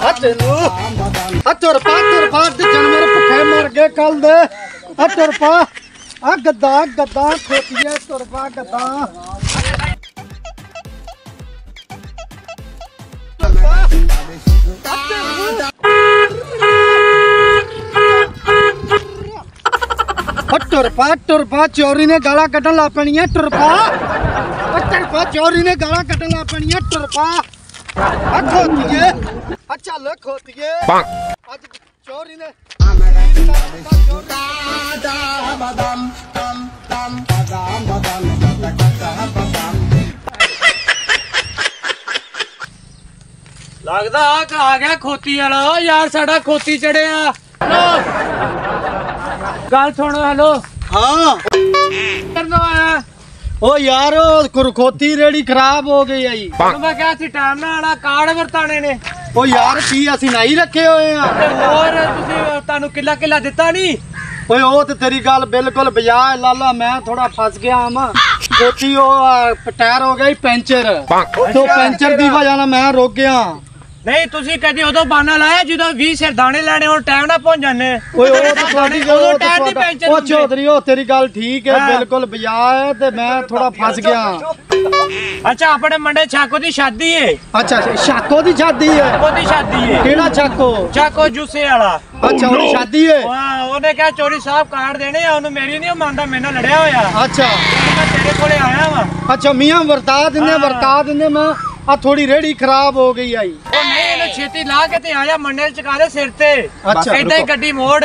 ਆ ਤੈਨੂੰ ਆ ਤੁਰ ਪਾ ਤੁਰ ਪਾ ਤੇ ਜਾਨਵਰ ਭੁੱਖੇ ਮਰ ਗਏ ਕੱਲ ਦੇ ਆ ਤੁਰ ਪਾ ਆ ਗੱਦਾ ਗੱਦਾ ਖੋਤੀਏ ਤੁਰ ਪਾ ਗੱਦਾ ਓ ਤੁਰ ਪਾ ਤੁਰ ਪਾ ਚੋਰੀ ਨੇ ਗਾਲਾਂ ਕੱਢਣ ਲੱਗ ਪੈਣੀਆਂ ਤੁਰ ਪਾ ਓ ਤੁਰ ਪਾ ਚੋਰੀ ਨੇ ਗਾਲਾਂ ਕੱਢਣ ਲੱਗ ਪੈਣੀਆਂ ਤੁਰ ਪਾ ਆ ਖੋਤੀਏ ਆ ਚੱਲ ਖੋਤੀਏ ਅੱਜ ਚੋਰੀ ਨੇ ਲੱਗਦਾ ਆ ਆ ਗਿਆ ਖੋਤੀ ਵਾਲਾ। ਓ ਯਾਰ ਸਾਡਾ ਖੋਤੀ ਚੜਿਆ। ਗੱਲ ਸੁਣੋ ਹੈਲੋ। ਹਾਂ। ਕਰਨੋਂ ਆਇਆ? ਓ ਯਾਰ ਉਹ ਖੁਰਖੋਤੀ ਰੇੜੀ ਖਰਾਬ ਹੋ ਗਈ ਆਈ। ਤੁਹਾਨੂੰ ਮੈਂ ਕਿਹਾ ਸੀ ਟਾਈਮ ਨਾਲ ਆਣਾ ਕਾਰਡ ਵਰਤਾਣੇ ਨੇ। ਓ ਯਾਰ ਕੀ ਅਸੀਂ ਨਹੀਂ ਰੱਖੇ ਹੋਏ ਆ? ਤੇ ਹੋਰ ਤੁਸੀਂ ਤੁਹਾਨੂੰ ਕਿੱਲਾ ਕਿੱਲਾ ਦਿੱਤਾ ਨਹੀਂ ਓਏ ਉਹ ਤੇ ਤੇਰੀ ਗੱਲ ਬਿਲਕੁਲ ਬਜਾ ਹੈ ਲਾਲਾ ਮੈਂ ਥੋੜਾ ਫਸ ਗਿਆ ਆਮ ਕੋਤੀ ਉਹ ਆ, ਟਾਇਰ ਹੋ ਗਿਆ ਪੈਂਚਰ। ਤੋਂ ਪੈਂਚਰ ਦੀ ਵਜ੍ਹਾ ਨਾਲ ਮੈਂ ਰੁਕ ਗਿਆ। ਨਹੀਂ ਤੁਸੀਂ ਕਦੀ ਉਦੋਂ ਬਾਨਾ ਲਾਇਆ ਜਦੋਂ 20 ਸਿਰ ਦਾਣੇ ਲੈਣੇ ਹੁਣ ਟਾਈਮ ਨਾਲ ਪਹੁੰਚ ਜਾਂਦੇ ਓਏ ਉਹ ਤਾਂ ਤੁਹਾਡੀ ਗੱਲ ਉਦੋਂ ਟਾਇਰ ਦੀ ਪੈਂਚਰ ਉਹ। ਚੌਧਰੀ ਉਹ ਤੇਰੀ ਗੱਲ ਠੀਕ ਹੈ। ਬਿਲਕੁਲ ਬਜਾ ਹੈ ਤੇ ਮੈਂ ਥੋੜਾ ਫਸ ਗਿਆ। ਅੱਛਾ ਆਪਣੇ ਮੰਡੇ ਛਾਕੋ ਦੀ ਸ਼ਾਦੀ ਏ। ਅੱਛਾ ਸ਼ਾਕੋ ਦੀ ਸ਼ਾਦੀ ਹੈ ਉਹਦੀ ਸ਼ਾਦੀ ਏ। ਕਿਹੜਾ ਛਾਕੋ ਛਾਕੋ ਜੂਸੇ ਵਾਲਾ। ਅੱਛਾ ਉਹਦੀ ਸ਼ਾਦੀ ਹੈ ਵਾਹ ਉਹਨੇ ਕਿਹਾ ਚੋਰੀ ਸਾਹਿਬ ਕਾਰਡ ਦੇਣੇ ਆ ਉਹਨੂੰ ਮੇਰੀ ਨਹੀਂ ਮੰਨਦਾ ਮੇਰੇ ਨਾਲ ਲੜਿਆ ਹੋਇਆ। ਅੱਛਾ। ਮੈਂ ਤੇਰੇ ਕੋਲੇ ਆਇਆ ਵਾਂ। ਅੱਛਾ ਮੀਆਂ ਵਰਤਾ ਦਿੰਦੇ। ਵਰਤਾ ਦਿੰਦੇ ਮੈਂ ਆ ਥੋੜੀ ਰੇੜੀ ਖਰਾਬ ਹੋ ਗਈ ਆਈ। ਉਹ ਨਹੀਂ ਇਹਨੂੰ ਛੇਤੀ ਲਾ ਕੇ ਤੇ ਆਇਆ ਮੰਡੇ ਚ ਚਕਾ ਦੇ ਸਿਰ ਤੇ? ਅੱਛਾ, ਏਦਾਂ ਹੀ ਰੁਕੋ। ਗੱਡੀ ਮੋੜ।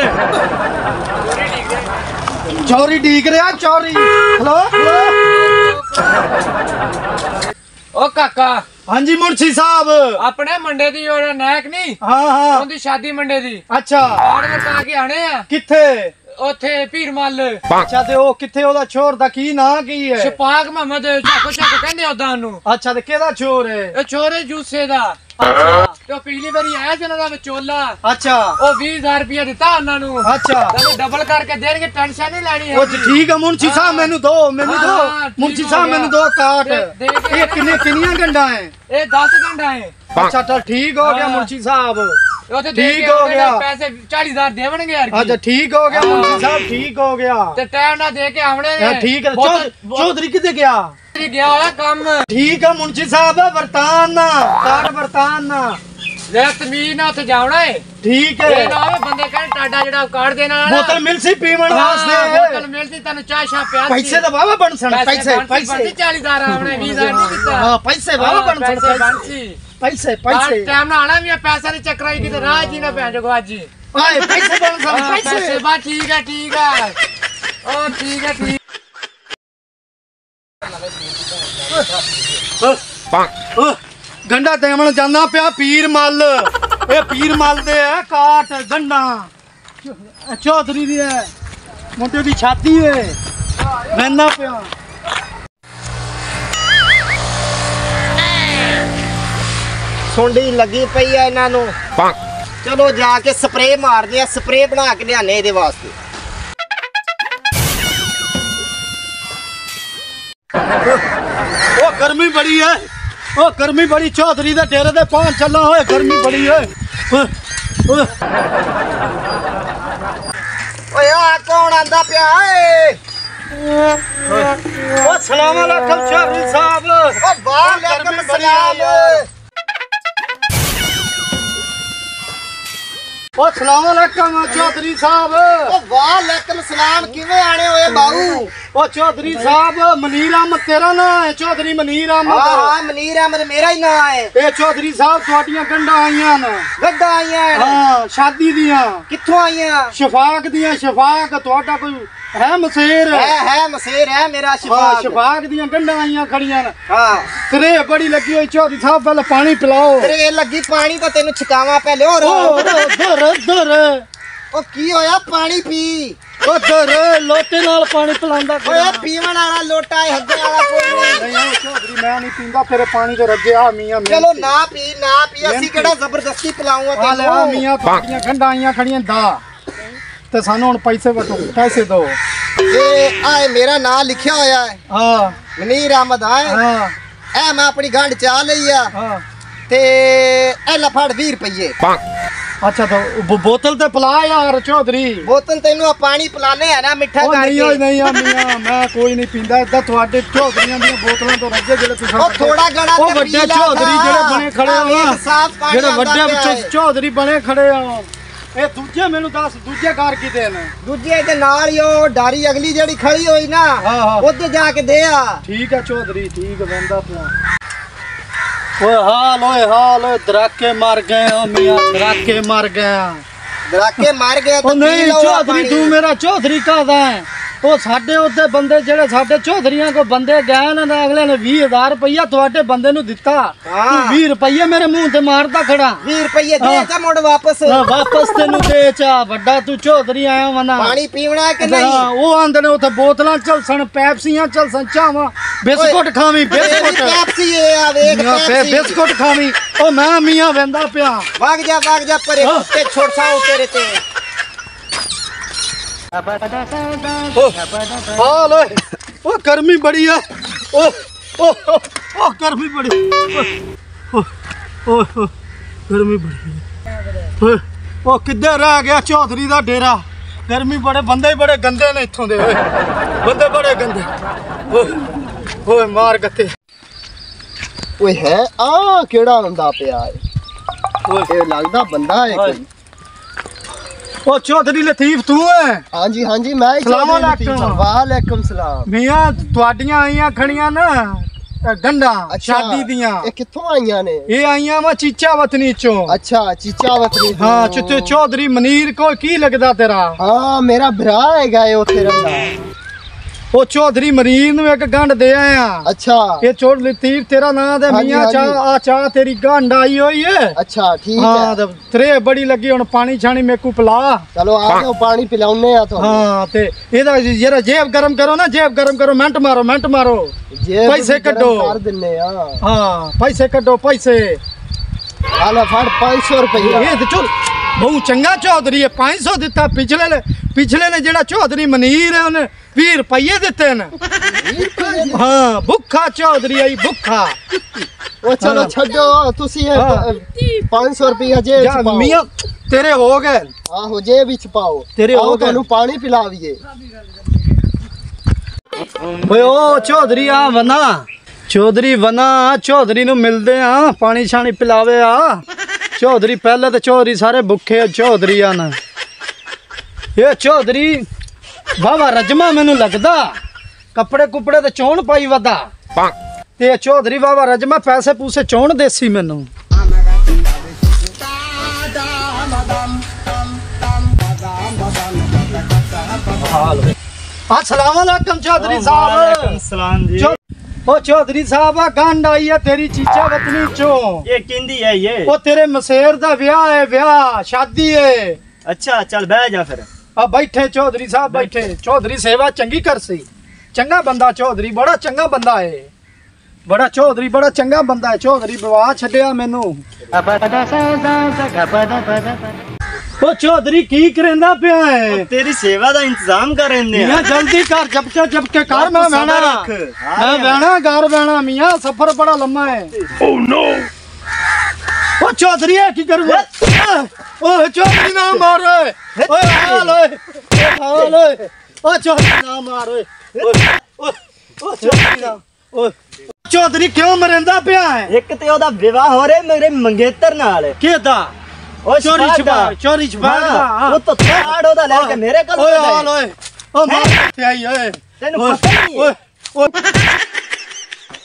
ਚੋਰੀ ਡੀਕ ਰਿਹਾ ਚੋਰੀ। ਹਲੋ ਹਲੋ ਉਹ ਕਾਕਾ ਹਾਂਜੀ ਮੁਨਸ਼ੀ ਸਾਹਿਬ। ਆਪਣੇ ਮੰਡੇ ਦੀ ਉਹ ਨੈਕ ਨਹੀਂ ਹਾਂ ਹਾਂ। ਉਹਦੀ ਸ਼ਾਦੀ ਮੰਡੇ ਦੀ। ਅੱਛਾ। ਕਾਰਡ ਵਰਤਾ ਕੇ ਆਣੇ ਆ? ਕਿੱਥੇ? ਉੱਥੇ ਪੀਰ ਮੱਲ। ਅੱਛਾ ਤੇ ਉਹ ਕਿੱਥੇ ਉਹਦਾ ਚੋਰ ਦਾ ਕੀ ਨਾਂ ਕੀ ਹੈ ਸ਼ਪਾਕ ਮੁਹੰਮਦ ਝਾਕੋ ਝਾਕੋ ਕਹਿੰਦੇ ਉਹਦਾ ਉਹਨੂੰ ਅੱਛਾ ਤੇ ਕਿਹਦਾ ਚੋਰ ਹੈ ਇਹ ਚੋਰੇ ਜੂਸੇ ਦਾ। ਅੱਛਾ ਤੇ ਉਹ ਪਿਛਲੀ ਵਾਰੀ ਆਇਆ ਸੀ ਉਹਨਾਂ ਦਾ ਵਿਚੋਲਾ। ਅੱਛਾ। ਉਹ 20000 ਰੁਪਏ ਦਿੱਤਾ ਉਹਨਾਂ ਨੂੰ। ਅੱਛਾ। ਤੈਨੂੰ ਡਬਲ ਕਰਕੇ ਦੇਣਗੇ ਟੈਨਸ਼ਨ ਨਹੀਂ ਲੈਣੀ ਉਹ ਠੀਕ ਹੈ ਮੁਨਸ਼ੀ ਸਾਹਿਬ ਮੈਨੂੰ ਦੋ ਮੈਨੂੰ ਹਾਂ, ਦੋ। ਹਾਂ, ਮੁਨਸ਼ੀ ਹੋ ਸਾਹਿਬ। ਮੈਨੂੰ ਦੋ ਕਾਟ ਇਹ ਕਿੰਨੇ ਕਿੰਨੀਆਂ ਗੰਡਾਂ ਹੈ ਇਹ 10 ਘੰਟਾ ਹੈ ਅੱਛਾ ਤਾਂ ਠੀਕ ਹੋ ਗਿਆ। ਮੁਨਸ਼ੀ ਸਾਹਿਬ। ਉੱਥੇ ਦੇ ਠੀਕ ਕੇ ਹੋ ਗਿਆ। ਪੈਸੇ 40000 ਦੇਵਣਗੇ ਯਾਰ ਅੱਛਾ ਕੀ। ਠੀਕ ਹੋ ਗਿਆ ਮੁਨਸ਼ੀ ਸਾਹਿਬ ਠੀਕ ਹੋ ਗਿਆ। ਤੇ ਟਾਈਮ ਨਾਲ ਦੇ ਕੇ ਆਉਣੇ ਨੇ। ਠੀਕ ਹੈ। ਬਹੁਤ- ਚੌਧ- ਬਹੁਤ- ਚੌਧਰੀ ਕਿੱਥੇ ਗਿਆ? ਗਿਆ ਹੋਇਆ ਕੰਮ। ਠੀਕ ਹੈ ਮੁਨਸ਼ੀ ਸਾਹਿਬ ਵਰਤਾਨ ਨਾ ਕਾਟ ਵਰਤਾਨ ਨਾ ਲੈ ਤਮੀਜ਼ ਨਾਲ ਉੱਥੇ ਜਾਵਣਾ ਏ। ਠੀਕ ਇਹ ਹੈ ਨਾ ਹੋਵੇ ਬੰਦੇ ਕਹਿਣ ਟਾਡਾ ਜਿਹੜਾ ਕਾਰਡ ਦੇਣ ਵਾਲਾ। ਨਾ। ਬੋਤਲ ਮਿਲ ਸੀ ਪੀਵਣ ਹਾਂ, ਵਾਸਤੇ। ਬੋਤਲ ਮਿਲਦੀ ਤੈਨੂੰ ਚਾਹ ਸ਼ਾਹ ਪਿਆ ਪੈਸੇ ਤਾਂ ਵਾਵਾ ਬਣ ਸਣ ਪੈਸੇ ਪੈਸੇ 40000 ਆਉਣੇ 20000 ਨਹੀਂ ਦਿੱਤਾ। ਹਾਂ ਪੈਸੇ ਵਾਵਾ ਬਣ ਸਣ ਪੈਸੇ ਬਣ ਸੀ ਪੈਸੇ। ਪੈਸੇ ਟਾਈਮ ਨਾਲ ਆਣਾ ਵੀ ਆ, ਪੈਸਾ ਨਹੀਂ ਚੱਕਰਾਈ ਕਿਤੇ ਰਾਹ ਜੀ ਨਾ ਭੈਣ ਜਗੋ ਅੱਜ ਆਏ ਪੈਸੇ ਸਣ ਹਾਂ, ਪੈਸੇ। ਪੈਸੇ ਬਾ ਠੀਕ ਹੈ ਠੀਕ ਹੈ। ਉਹ ਠੀਕ ਹੈ ਠੀਕ। ਅਹ, ਗੰਡਾ ਦੇਵਣ ਜਾਂਦਾ ਪਿਆ ਪੀਰ ਮੱਲ। ਇਹ ਪੀਰ ਮੱਲ ਦੇ ਹੈ ਕਾਟ ਗੰਡਾ। ਚੌਧਰੀ ਦੀ ਹੈ ਮੁੰਡੇ ਦੀ ਛਾਤੀ ਹੈ ਮੈਨਾਂ ਪਿਆ। ਸੁੰਡੀ ਲੱਗੀ ਪਈ ਆ ਇਹਨਾਂ ਨੂੰ। ਚਲੋ ਜਾ ਕੇ ਸਪਰੇਅ ਮਾਰਦੇ ਆ ਸਪਰੇਅ ਬਣਾ ਕੇ ਲਿਆਨੇ ਇਹਦੇ ਵਾਸਤੇ। ਉਹ ਗਰਮੀ ਬੜੀ ਹੈ ਉਹ ਗਰਮੀ ਬੜੀ ਚੌਧਰੀ ਦੇ ਡੇਰੇ ਦੇ ਪਾਣ ਚੱਲਾਂ। ਹੋਏ ਗਰਮੀ ਬੜੀ ਹੈ ਓਏ, ਆ ਕੌਣ ਆਂਦਾ ਪਿਆ ਏ? ਓ ਸਲਾਮ ਅਲੈਕਮ ਚੌਧਰੀ ਸਾਹਿਬ। ਓ ਗਰਮੀ ਬੜੀ ਸਲਾਮ ਓ ਸਲਾਮ ਅਲੈਕਮ ਚੌਧਰੀ ਸਾਹਿਬ। ਓ ਵਾਲੇਕਮ ਸਲਾਮ ਕਿਵੇਂ ਆਣੇ ਹੋਏ ਬਾਊ ਓ ਚੌਧਰੀ ਸਾਹਿਬ ਮਨੀਰ ਅਹਿਮਦ ਤੇਰਾ ਨਾਂ ਹੈ? ਚੌਧਰੀ ਮਨੀਰ ਅਹਿਮਦ। ਹਾਂ ਮਨੀਰ ਅਹਿਮਦ ਮੇਰਾ ਹੀ ਨਾਂ ਹੈ। ਇਹ ਚੌਧਰੀ ਸਾਹਿਬ ਤੁਹਾਡੀਆਂ ਗੰਢਾਂ ਆਈਆਂ ਨੇ। ਗੱਡਾ ਆਈਆਂ। ਹਾਂ ਸ਼ਾਦੀ ਦੀਆਂ। ਕਿੱਥੋਂ ਆਈਆਂ? ਸ਼ਫਾਕ ਦੀਆਂ ਸ਼ਫਾਕ ਤੁਹਾਡਾ ਕੋਈ ਹੈ ਮਸੇਰ? ਹੈ ਹੈ ਮਸੇਰ ਹੈ ਮੇਰਾ ਹਾਂ ਸ਼ਿਫਾ ਸ਼ਫਾਕ ਦੀਆਂ ਗੰਢਾਂ ਆਈਆਂ ਖੜੀਆਂ ਨੇ। ਹਾਂ। ਤਰੇ ਬੜੀ ਲੱਗੀ ਹੋਈ ਚੌਧਰੀ ਸਾਹਿਬ ਪਹਿਲਾਂ ਪਾਣੀ ਪਿਲਾਓ। ਤੇਰੇ ਇਹ ਲੱਗੀ ਪਾਣੀ ਤਾਂ ਤੈਨੂੰ ਛਕਾਵਾਂ ਪਹਿਲੇ ਹੋਰ। ਦਰ ਦਰ ਉਹ ਕੀ ਹੋਇਆ? ਪਾਣੀ ਪੀ। ਓ ਦਰ ਲੋਟੇ ਨਾਲ ਪਾਣੀ ਪਿਲਾਉਂਦਾ ਓਏ ਪੀਵਣ ਵਾਲਾ ਲੋਟਾ ਹੈ ਹੱਗੇ ਵਾਲਾ ਕੋਈ ਨਹੀਂ। ਉਹ ਚੌਧਰੀ ਮੈਂ ਨਹੀਂ ਪੀਂਦਾ ਤੇਰੇ ਪਾਣੀ ਤੋਂ ਰੱਜਿਆ ਮੀਆਂ ਮਿਹਨਤੀ। ਚਲੋ ਨਾ ਪੀ ਨਾ ਪੀ। ਅਸੀਂ ਕਿਹੜਾ ਜ਼ਬਰਦਸਤੀ ਪਿਲਾਉਂਗਾ ਆ ਲੈ ਆ ਮੀਆਂ ਤੁਹਾਡੀਆਂ ਗੰਢਾਂ ਆਈਆਂ ਖੜੀਆਂ ਦਾ। ਤੇ ਸਾਨੂੰ ਹੁਣ ਪੈਸੇ ਵਟੋ ਪੈਸੇ ਦੋ ਇਹ ਆਏ ਮੇਰਾ ਨਾਮ ਲਿਖਿਆ ਹੋਇਆ ਹੈ ਹਾਂ। ਮਨੀਰ ਅਹਿਮਦ ਆਏ। ਹਾਂ। ਇਹ ਮੈਂ ਆਪਣੀ ਗੰਢ ਚਾ ਲਈ ਆ। ਹਾਂ। ਤੇ ਇਹ ਲੈ ਫੜ 20 ਰੁਪਏ ਅੱਛਾ ਤਾਂ ਬੋਤਲ ਤੇ ਪਲਾ ਯਾਰ ਚੌਧਰੀ। ਬੋਤਲ ਤੈਨੂੰ ਆ ਪਾਣੀ ਪਿਲਾਣੇ ਆ ਨਾ ਮਿੱਠਾ ਉਹ ਨਹੀਂ ਕਰਕੇ ਨਹੀਂ ਆ ਮੀਆਂ ਮੈਂ ਕੋਈ ਨਹੀਂ ਪੀਂਦਾ। ਏਦਾਂ ਤੁਹਾਡੇ ਚੌਧਰੀਆਂ ਦੀਆਂ ਬੋਤਲਾਂ ਤੋਂ ਰੱਜੇ ਜਿਹੜੇ ਤੁਸੀਂ ਉਹ ਥੋੜਾ ਗਣਾ ਉਹ ਵੱਡੇ ਚੌਧਰੀ ਜਿਹੜੇ ਬਣੇ ਖੜੇ ਆ। ਜਿਹੜੇ ਵੱਡੇ। ਚੌਧਰੀ ਬਣੇ ਖੜੇ ਆ। ਇਹ ਦੂਜੇ ਮੈਨੂੰ ਦੱਸ ਦੂਜੇ ਘਰ ਕਿਤੇ ਨੇ? ਦੂਜੇ ਦੇ ਨਾਲ ਹੀ ਉਹ ਡਾਰੀ ਅਗਲੀ ਜਿਹੜੀ ਖੜੀ ਹੋਈ ਨਾ ਹਾਂ, ਹਾਂ। ਉੱਥੇ ਜਾ ਕੇ ਦੇ ਆ। ਠੀਕ ਹੈ ਚੌਧਰੀ ਠੀਕ ਬੰਦਾ ਪਿਆ। ਓਏ ਹਾਲ ਓਏ ਹਾਲ ਓਏ ਦਰਾਕੇ ਮਰ ਗਏ ਓ ਮੀਆਂ ਦਰਾਕੇ ਮਰ ਗਏ ਦਰਾਕੇ ਮਾਰ ਗਿਆ ਉਹ ਨਹੀਂ ਚੌਧਰੀ ਤੂੰ ਮੇਰਾ ਚੌਧਰੀ ਕਾਹਦਾ ਹੈ? ਉਹ ਸਾਡੇ ਉੱਤੇ ਬੰਦੇ ਜਿਹੜੇ ਸਾਡੇ ਚੌਧਰੀਆਂ ਕੋ ਬੰਦੇ ਗਏ ਨੇ ਨਾ ਅਗਲੇ ਨੇ 20000 ਰੁਪਈਆ ਤੁਹਾਡੇ ਬੰਦੇ ਨੂੰ ਦਿੱਤਾ। ਤੂੰ 20 ਰੁਪਈਏ ਮੇਰੇ ਮੂੰਹ ਤੇ ਮਾਰਦਾ ਖੜਾ। 20 ਰੁਪਏ ਦੇ। ਜਾ ਮੁੜ ਵਾਪਸ। ਨਾ ਵਾਪਸ ਤੈਨੂੰ ਦੇ ਚਾ ਵੱਡਾ ਤੂੰ ਚੌਧਰੀ ਆਇਆ ਵਨਾ ਪਾਣੀ ਪੀਵਣਾ ਕਿ ਨਹੀਂ? ਉਹ ਆਂਦੇ ਨੇ ਉੱਥੇ ਬੋਤਲਾਂ ਚੱਲ ਸਣ ਪੈਪਸੀਆਂ ਚੱਲ ਸਣ ਚਾਵਾਂ ਬਿਸਕੁਟ ਖਾਵੀਂ ਬਿਸਕੁਟ। ਪੈਪਸੀ ਇਹ ਆ ਵੇਖ ਪੈਪਸੀ। ਬਿਸਕੁਟ ਖਾਵੀਂ। ਉਹ ਮੈਂ ਮੀਆਂ ਵੰਦਾ ਪਿਆ। ਵਗ ਜਾ ਵਗ ਜਾ ਪਰੇ ਹਾਂ। ਤੇ ਛੋੜ ਸਾਉ ਤੇਰੇ ਤੇ ਓਏ। ਉਹ ਗਰਮੀ ਬੜੀ ਆ। ਉਹ ਉਹ ਉਹ ਗਰਮੀ ਬੜੀ। ਓਏ ਓਏ, ਗਰਮੀ ਬੜੀ ਆ। ਉਹ ਕਿੱਧਰ ਰਹਿ ਗਿਆ ਚੌਧਰੀ ਦਾ ਡੇਰਾ? ਗਰਮੀ ਬੜੇ ਬੰਦੇ ਹੀ ਬੜੇ ਗੰਦੇ ਨੇ ਇੱਥੋਂ ਦੇ ਓਏ। ਬੰਦੇ ਬੜੇ ਗੰਦੇ। ਓਏ ਮਾਰ ਗੱਤੇ। ਓਏ ਹੈ ਆ ਕਿਹੜਾ ਹੁੰਦਾ ਪਿਆ ਓਏ। ਇਹ ਲੱਗਦਾ ਬੰਦਾ ਹੈ। ਕੋਈ। ਉਹ ਚੌਧਰੀ ਲਤੀਫ ਤੂੰ ਹੈ ਹਾਂਜੀ ਹਾਂਜੀ ਮੈਂ ਹੀ ਸਲਾਮ ਚੌਧਰੀ ਅਲੈਕੁਮ। ਲਤੀਫ ਹਾਂ। ਵਾਲੇਕੁਮ ਸਲਾਮ। ਮੀਆਂ ਤੁਹਾਡੀਆਂ ਆਈਆਂ ਖੜੀਆਂ ਨਾ ਅ, ਗੰਢਾਂ ਸ਼ਾਦੀ ਦੀਆਂ। ਇਹ ਕਿੱਥੋਂ ਆਈਆਂ ਨੇ? ਇਹ ਆਈਆਂ ਵਾ ਚੀਚਾ ਵਤਨੀ ਚੋਂ। ਅੱਛਾ ਚੀਚਾ ਵਤਨੀ ਤੋਂ। ਹਾਂ ਚਿੱਤੇ ਚੌਧਰੀ ਮਨੀਰ ਕੋ ਕੀ ਲੱਗਦਾ ਤੇਰਾ? ਹਾਂ ਮੇਰਾ ਭਰਾ ਹੈਗਾ ਏ ਉੱਥੇ ਰਹਿੰਦਾ। ਉਹ ਚੌਧਰੀ ਮਰੀਰ ਨੂੰ ਇੱਕ ਗੰਢ ਦੇ ਆਇਆ ਅੱਛਾ। ਇਹ ਚੋੜ ਲਤੀਫ ਤੇਰਾ ਨਾਂ ਦੇ ਹਾਂਜੀ, ਮੀਆਂ ਹਾਂਜੀ। ਚਾਹ ਆ ਚਾਹ ਤੇਰੀ ਗੰਢ ਆਈ ਹੋਈ ਏ। ਅੱਛਾ ਠੀਕ ਹਾਂ ਹੈ। ਤੇ ਤਰੇ ਬੜੀ ਲੱਗੀ ਹੁਣ ਪਾਣੀ ਛਾਣੀ ਮੇਕੂ ਪਿਲਾ। ਚਲੋ ਆ ਜਾਓ ਪਾਣੀ ਪਿਲਾਉਨੇ ਆ ਤੁਹਾਨੂੰ। ਹਾਂ ਤੇ ਇਹਦਾ ਜਰਾ ਜੇਬ ਗਰਮ ਕਰੋ ਨਾ ਜੇਬ ਗਰਮ ਕਰੋ ਮਿੰਟ ਮਾਰੋ ਮਿੰਟ ਮਾਰੋ। ਜੇਬ ਪੈਸੇ ਵੀ ਗਰਮ ਕੱਢੋ। ਕਰ ਦਿੰਨੇ ਆ। ਹਾਂ ਪੈਸੇ ਕੱਢੋ ਪੈਸੇ। ਆ ਲੈ ਫੜ 500 ਰੁਪਏ ਇਹ ਤੇ ਚੋ ਬਹੁ ਚੰਗਾ ਚੌਧਰੀ ਹੈ 500 ਦਿੱਤਾ ਪਿਛਲੇ ਨੇ ਪਿਛਲੇ ਨੇ ਜਿਹੜਾ ਚੌਧਰੀ ਮਨੀਰ ਹੈ ਉਹਨੇ 20 ਰੁਪਏ ਦਿੱਤੇ ਨੇ। ਹਾਂ ਭੁੱਖਾ ਚੌਧਰੀ ਆਈ ਭੁੱਖਾ। ਉਹ ਚਲੋ। ਛੱਡੋ ਤੁਸੀਂ ਇਹ ਹਾਂ। 500 ਰੁਪਏ ਜਾ ਮੀਆਂ ਤੇਰੇ ਹੋ ਗਏ। ਆਹੋ ਜੇਬ ਵਿੱਚ ਪਾਓ। ਤੇਰੇ ਹੋ ਗਏ। ਤੁਹਾਨੂੰ ਪਾਣੀ ਪਿਲਾਵੀਏ ਓਏ ਓ ਚੌਧਰੀ ਆ ਵਨਾ। ਚੌਧਰੀ ਵਨਾ ਚੌਧਰੀ ਨੂੰ ਮਿਲਦੇ ਆ ਪਾਣੀ ਛਾਣੀ ਪਿਲਾਵੇ ਆ। ਚੌਧਰੀ ਪਹਿਲੇ ਤੇ ਚੌਧਰੀ ਸਾਰੇ ਭੁੱਖੇ ਚੌਧਰੀ ਆ ਨਾ। ਇਹ ਚੌਧਰੀ ਵਾਵਾ ਰਜਮਾ ਮੈਨੂੰ ਲੱਗਦਾ। ਕੱਪੜੇ ਕੁਪੜੇ ਤੇ ਚੋਣ ਪਾਈ ਵਦਾ। ਤੇ ਚੌਧਰੀ ਵਾਵਾ ਰਜਮਾ ਪੈਸੇ ਪੂਸੇ ਚੋਣ ਦੇਸੀ ਮੈਨੂੰ। ਅਸਲਾਮ ਵਾਲੇਕਮ ਚੌਧਰੀ ਸਾਹਿਬ। ਸਲਾਮ ਜੀ। ਉਹ ਚੌਧਰੀ ਸਾਹਿਬ ਆ ਗੰਢ ਆਈ ਆ ਤੇਰੀ ਚੀਚਾ ਵਤਨੀ ਚੋਂ। ਇਹ ਕਿੰਦੀ ਹੈ ਇਹ? ਉਹ ਤੇਰੇ ਮਸੇਰ ਦਾ ਵਿਆਹ ਹੈ ਵਿਆਹ ਸ਼ਾਦੀ ਹੈ। ਅੱਛਾ ਚੱਲ ਬਹਿ ਜਾ ਫਿਰ। ਆ ਬੈਠੇ ਚੌਧਰੀ ਸਾਹਿਬ ਬੈਠੇ। ਚੌਧਰੀ ਸੇਵਾ ਚੰਗੀ ਕਰ ਸੀ ਚੰਗਾ ਬੰਦਾ ਚੌਧਰੀ ਬੜਾ ਚੰਗਾ ਬੰਦਾ ਹੈ ਬੜਾ ਚੌਧਰੀ ਬੜਾ ਚੰਗਾ ਬੰਦਾ ਹੈ ਚੌਧਰੀ ਵਿਵਾਹ ਛੱਡਿਆ ਮੈਨੂੰ। ਉਹ ਚੌਧਰੀ ਕੀ ਕਰੇਂਦਾ ਪਿਆ ਹੈ ਤੇਰੀ ਸੇਵਾ ਦਾ ਇੰਤਜ਼ਾਮ ਕਰ ਰਹੇ ਮੀਆਂ ਜਲਦੀ ਕਰ ਜਬਕੇ ਜਬਕੇ ਕਰ ਮੈਂ ਸਬਰ ਵਹਿਣਾ ਰੱਖ। ਮੈਂ ਵਹਿਣਾ ਘਰ ਵਹਿਣਾ ਮੀਆਂ ਸਫਰ ਬੜਾ ਲੰਮਾ ਹੈ ਓ ਨੋ ਉਹ ਚੌਧਰੀ ਇਹ ਕੀ ਕਰੂ ਓਏ ਚੌਧਰੀ ਨਾ ਮਾਰ ਓਏ ਓਏ ਹਾਲ ਓਏ ਓਏ ਹਾਲ ਓਏ ਓ ਚੌਧਰੀ ਨਾ ਮਾਰ ਓਏ ਓਏ ਓਏ, ਓ ਚੌਧਰੀ ਨਾ ਓਏ ਚੌਧਰੀ ਕਿਉਂ ਮਰਿੰਦਾ ਪਿਆ ਹੈ ਇੱਕ ਤੇ ਉਹਦਾ ਵਿਵਾਹ ਹੋ ਰਿਹਾ ਮੇਰੇ ਮੰਗੇਤਰ ਨਾਲ ਕਿਹਦਾ ਉਹ ਚੋਰੀ ਛਪਾ। ਚੋਰੀ ਛਪਾ। ਉਹ ਤਾਂ ਥਾੜ ਉਹਦਾ ਲੈ ਕੇ ਮੇਰੇ ਕੋਲ ਓਏ। ਹਾਲ ਓਏ ਓ ਮਾਰ ਕਿੱਥੇ ਆਈ ਓਏ। ਤੈਨੂੰ ਪਤਾ ਨਹੀਂ। ਓਏ ਓਏ।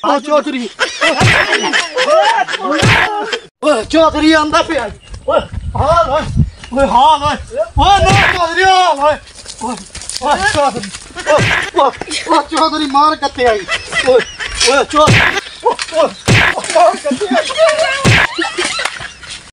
ਓ ਚੌਧਰੀ ਓਏ ਚੌਧਰੀ ਆਂਦਾ ਪਿਆ। ਓਏ ਹਾਲ ਓਏ। ਓਏ ਹਾਲ ਓਏ। ਓਏ ਨਾ ਚੌਧਰੀ ਹਾਲ ਓਏ। ਓਏ ਓਏ, ਓਏ ਚੌਧਰੀ ਮਾਰ ਕਿੱਥੇ ਆਈ। ਓਏ ਓਏ ਓਏ, ਓਏ ਮਾਰ ਕਿੱਥੇ ਆਈ।